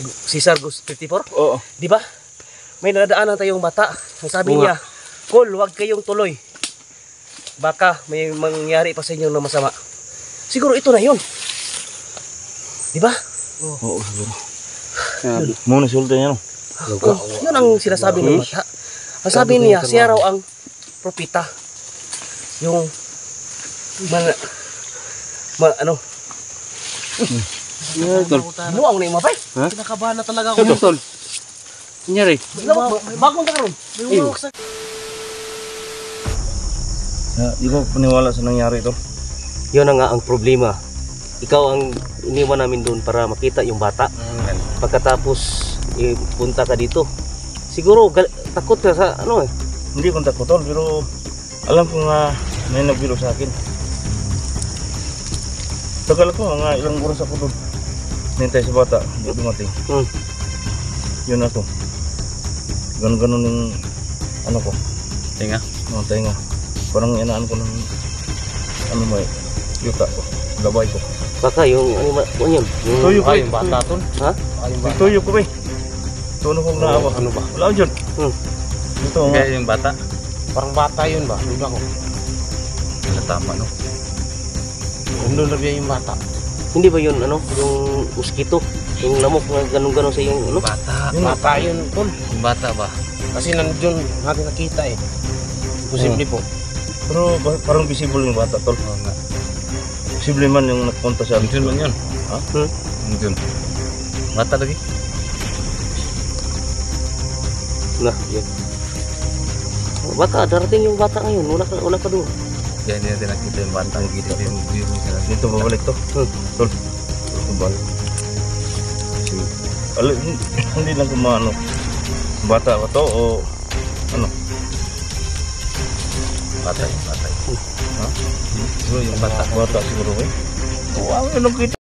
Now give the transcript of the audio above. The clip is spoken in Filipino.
Cesar Gus 54? Oo. Di ba? May nadaanan tayong bata. Ang sabi Oo niya, Kol, huwag kayong tuloy. Baka may mangyari pa sa inyo na masama. Siguro ito na yun. Di ba? Oo, siguro. Muna sultan niya no. Oh, yun ang sinasabi ng bata. Ang sabi niya, siya raw ang propita. Yung man, ma, ano, Yeah, tol. ano ang name mapay? Ha? Kinakabahan na talaga Ito, tol. Nangyari. Bagong ka ron. May umawak sa... Ah, Di ko paniwala sa nangyari ito. Yun na nga ang problema. Ikaw ang iniwan namin doon para makita yung bata. Pagkatapos eh, punta ka dito. Siguro gal- takot ka sa ano eh. Hindi ko takot tol, pero alam ko nga may nagbiro sa akin. Tagal ko mga ilang oras ako doon. Nintay sa bata, hindi dumating. Hmm. Yun ako. Ganon-ganon yung ano ko, Tinga. mga tainga. Parang inaan ko ng ano mo eh, yuta ko, gabay ko. Baka yung ano ba ano yun? Yung, Tuyo ko Ah, eh. yung bata tol. Ha? Ah, yung bata. tuyo ko eh. Tuno kong naawa. Ano ba? Wala ko dyan. Hmm. Ito nga. Kaya yung bata. Parang bata yun ba? Hindi ako. Tama no. Undo na biya yung bata. Hindi ba yun ano? Yung mosquito? Yung lamok na ganun-ganun sa yung ano? Bata. Yun. Bata yun tol. Yung bata ba? Kasi nandun natin nakita eh. Posible po. Pero parang visible yung bata tol. Oo nga. Posible man yung nagpunta sa Nandun man yun. Ha? Hmm? Nandun. Bata lagi. Na, yun. Baka darating yung bata ngayon. Wala ka, wala ka doon. Kaya hindi natin nakita yung bata. Nakita yung view mo sila. Dito babalik to. Hmm. Tol. Ito ba? Kasi, al- hindi lang kumano. Bata ba to o ano? Bata yung bata. Ha? Siguro yung bata. Bata siguro eh. Wow, ano kita?